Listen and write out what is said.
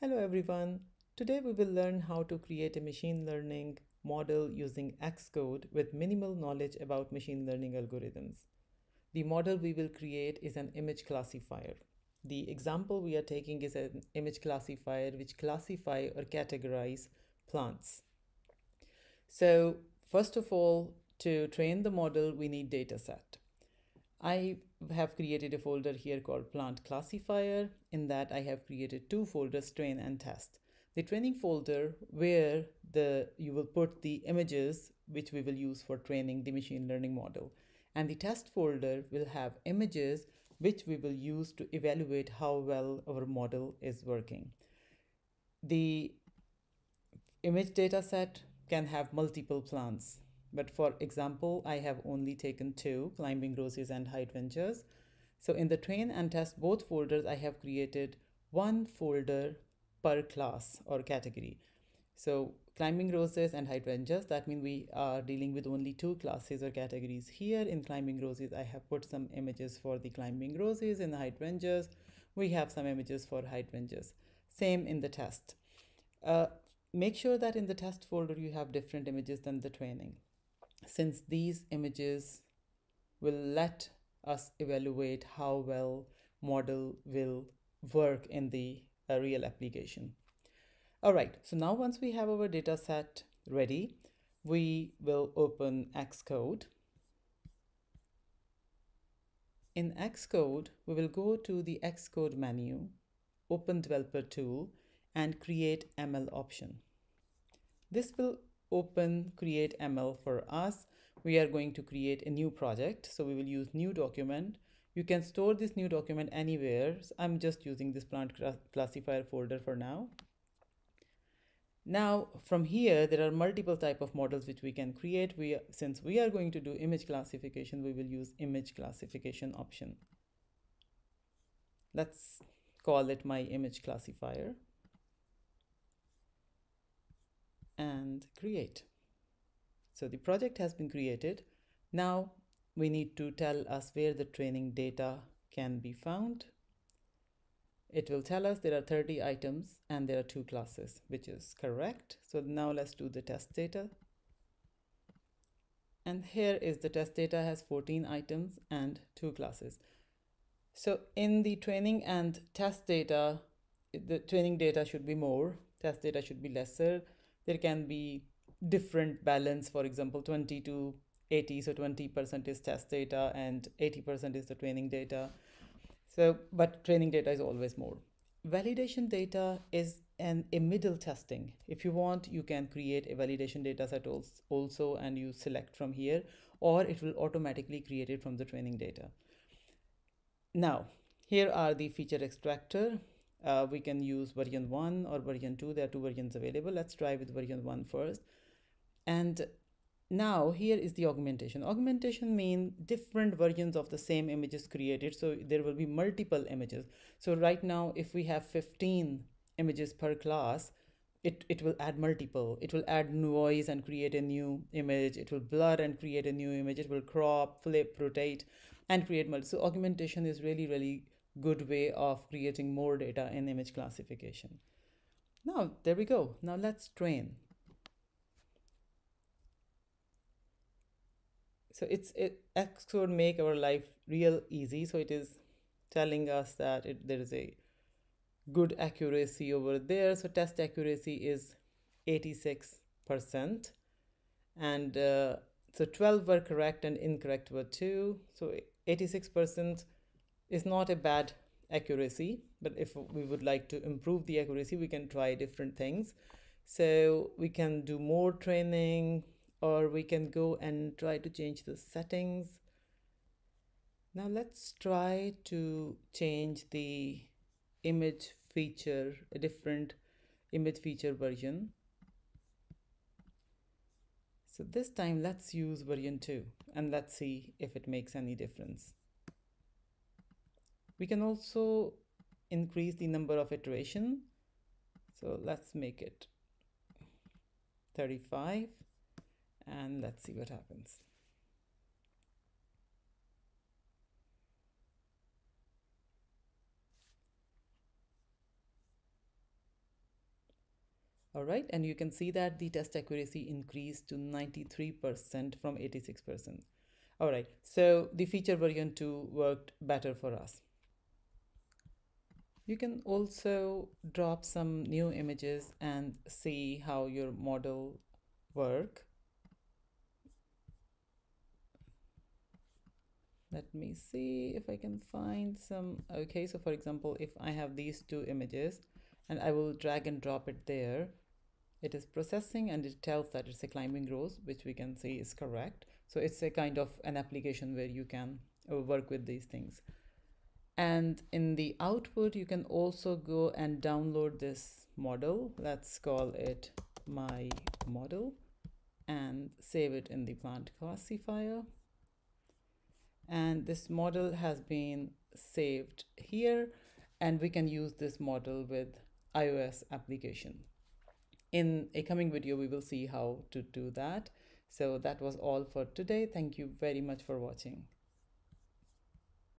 Hello everyone. Today we will learn how to create a machine learning model using Xcode with minimal knowledge about machine learning algorithms. The model we will create is an image classifier. The example we are taking is an image classifier which classify or categorize plants. So first of all, to train the model, we need dataset. I have created a folder here called plant classifier. In that I have created two folders, train and test. The training folder where the you will put the images which we will use for training the machine learning model. And the test folder will have images which we will use to evaluate how well our model is working. The image dataset can have multiple plants but for example, I have only taken two, climbing roses and height ventures. So in the train and test both folders, I have created one folder per class or category. So climbing roses and height ventures, that means we are dealing with only two classes or categories. Here in climbing roses, I have put some images for the climbing roses. In the height ventures, we have some images for height ventures. Same in the test. Uh, make sure that in the test folder, you have different images than the training since these images will let us evaluate how well model will work in the uh, real application. All right, so now once we have our data set ready, we will open Xcode. In Xcode, we will go to the Xcode menu, open developer tool and create ML option. This will open create ML for us. We are going to create a new project. So we will use new document. You can store this new document anywhere. So I'm just using this plant classifier folder for now. Now from here, there are multiple type of models which we can create. We Since we are going to do image classification, we will use image classification option. Let's call it my image classifier. And create. So the project has been created. Now we need to tell us where the training data can be found. It will tell us there are 30 items and there are two classes, which is correct. So now let's do the test data. And here is the test data has 14 items and two classes. So in the training and test data, the training data should be more, test data should be lesser there can be different balance, for example, 20 to 80. So 20% is test data and 80% is the training data. So, but training data is always more. Validation data is an a middle testing. If you want, you can create a validation data set also and you select from here, or it will automatically create it from the training data. Now, here are the feature extractor uh, we can use version 1 or version 2 there are two versions available. Let's try with version 1 first. And now here is the augmentation. Augmentation mean different versions of the same images created. So there will be multiple images. So right now if we have 15 images per class it, it will add multiple. It will add noise and create a new image. It will blur and create a new image. It will crop flip rotate and create multiple. So augmentation is really really good way of creating more data in image classification. Now, there we go. Now let's train. So it's it Xcode make our life real easy. So it is telling us that it, there is a good accuracy over there. So test accuracy is 86%. And uh, so 12 were correct and incorrect were two. So 86% is not a bad accuracy but if we would like to improve the accuracy we can try different things. So we can do more training or we can go and try to change the settings. Now let's try to change the image feature a different image feature version. So this time let's use version 2 and let's see if it makes any difference we can also increase the number of iteration. So let's make it 35 and let's see what happens. All right, and you can see that the test accuracy increased to 93% from 86%. All right, so the feature version 2 worked better for us. You can also drop some new images and see how your model work. Let me see if I can find some. Okay, so for example, if I have these two images and I will drag and drop it there, it is processing and it tells that it's a climbing rose, which we can see is correct. So it's a kind of an application where you can uh, work with these things. And in the output, you can also go and download this model. Let's call it my model and save it in the plant classifier. And this model has been saved here and we can use this model with iOS application. In a coming video, we will see how to do that. So that was all for today. Thank you very much for watching.